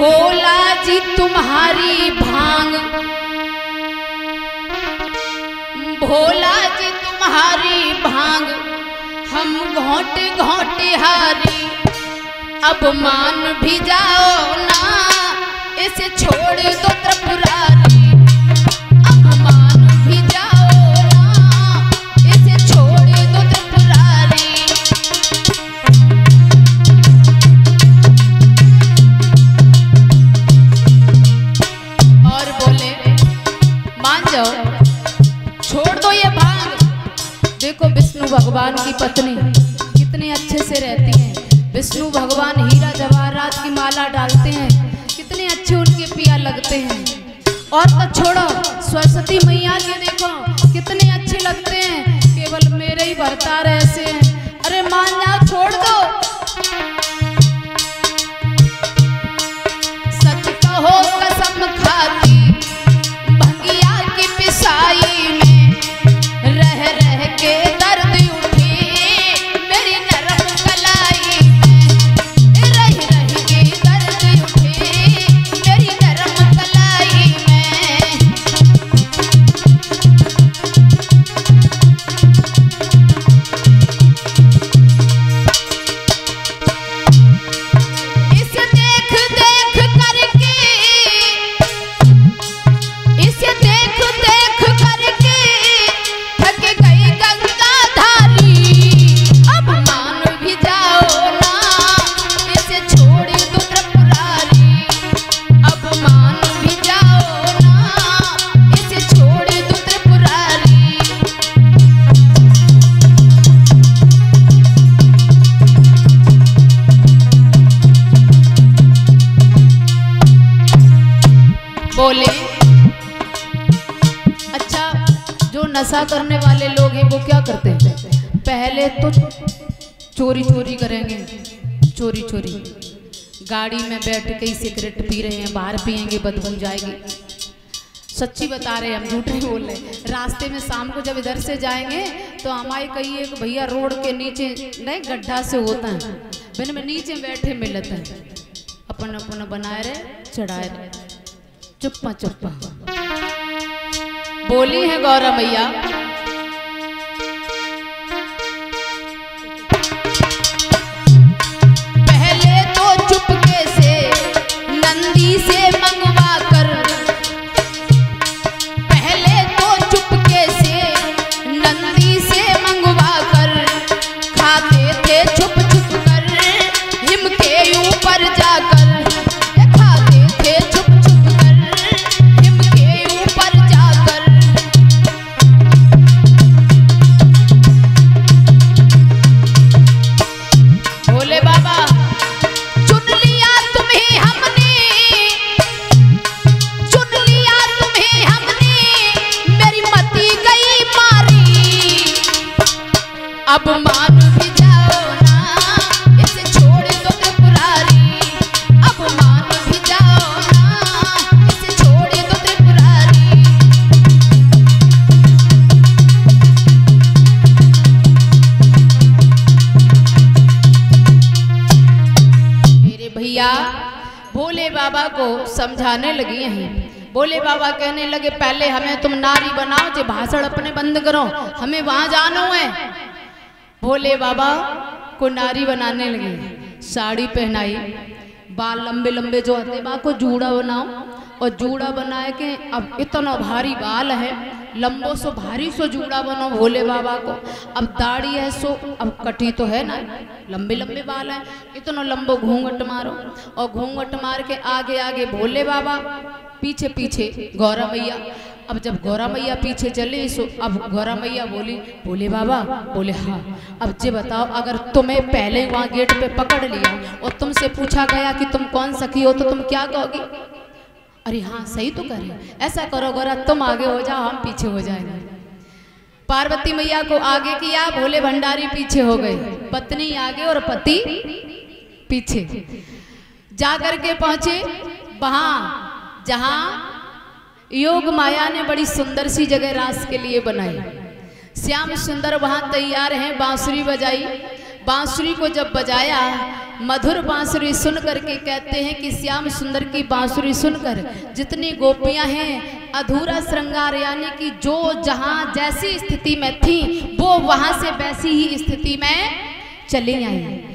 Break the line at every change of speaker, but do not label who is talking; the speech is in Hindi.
भोला जी तुम्हारी भाँग। भोला जी तुम्हारी भाँग। हम घोट घोट हारी। अब मान भी जाओ ना, इसे छोड़ दो त्रिपुरारी। भगवान की पत्नी। कितने अच्छे से रहती हैं। विष्णु भगवान हीरा जवाहरात की माला डालते हैं। कितने अच्छे उनके पिया लगते हैं। और तो छोड़ो, सरस्वती मैया के देखो, कितने अच्छे लगते हैं। केवल मेरे ही भरतार ऐसे हैं। अरे मान जाओ, छोड़ दो। नशा करने वाले लोग हैं, वो क्या करते हैं? पहले तो चोरी चोरी करेंगे, चोरी चोरी। गाड़ी में बैठ के सिगरेट पी रहे हैं, बाहर पियेंगे बदबू जाएगी। सच्ची बता रहे हैं, हम झूठ नहीं बोल रहे। रास्ते में शाम को जब इधर से जाएँगे तो हमारे कहिए कि भैया रोड के नीचे, नहीं, गड्ढा से होता है। बिन में नीचे बैठे मिलते हैं। अपन अपन बनाए रहे, चढ़ाए रहे। चुप्पा चुप्पा। बोली है गौरव मैया। पहले तो चुपके से नंदी से मंगवा भोले बाबा को समझाने लगी हैं भोले बाबा कहने लगे, पहले हमें तुम नारी बनाओ, जो भाषण अपने बंद करो। हमें वहाँ जाना है। भोले बाबा को नारी बनाने लगे। साड़ी पहनाई। बाल लंबे लंबे जो होते बा को जूड़ा बनाओ। और जूड़ा बनाए के अब इतना भारी बाल है लंबो सो भारी सो जूड़ा बनो, भोले बाबा को। अब दाढ़ी है सो, अब कटी तो है ना? लंबे लंबे बाल है, इतना लंबो घूंघट मारो। और घूंघट मार के आगे आगे भोले बाबा, पीछे पीछे गौरा मैया। अब जब गौरा मैया पीछे चले, सो अब गौरा मैया बोली बोले बाबा, बोले हाँ। अब जे बताओ, अगर तुम्हें पहले वहाँ गेट पे पकड़ लिया और तुमसे पूछा गया कि तुम कौन सखी हो तो तुम क्या कहोगी? अरे हाँ सही तो करे ऐसा करो गौरा तुम आगे हो जाओ, हम पीछे हो जाएँगे। पार्वती मैया को आगे किया, भोले भंडारी पीछे हो गए। पत्नी आगे और पति पीछे। जा करके पहुँचे, वहाँ, जहाँ योग माया ने बड़ी सुंदर सी जगह रास के लिए बनाई। श्याम सुंदर वहाँ तैयार हैं, बांसुरी बजाई। बांसुरी को जब बजाया, मधुर बांसुरी सुन करके कहते हैं कि श्याम सुंदर की बांसुरी सुनकर जितनी गोपियाँ हैं, अधूरा श्रृंगार यानी कि जो जहाँ जैसी स्थिति में थी, वो वहाँ से वैसी ही स्थिति में चली आई।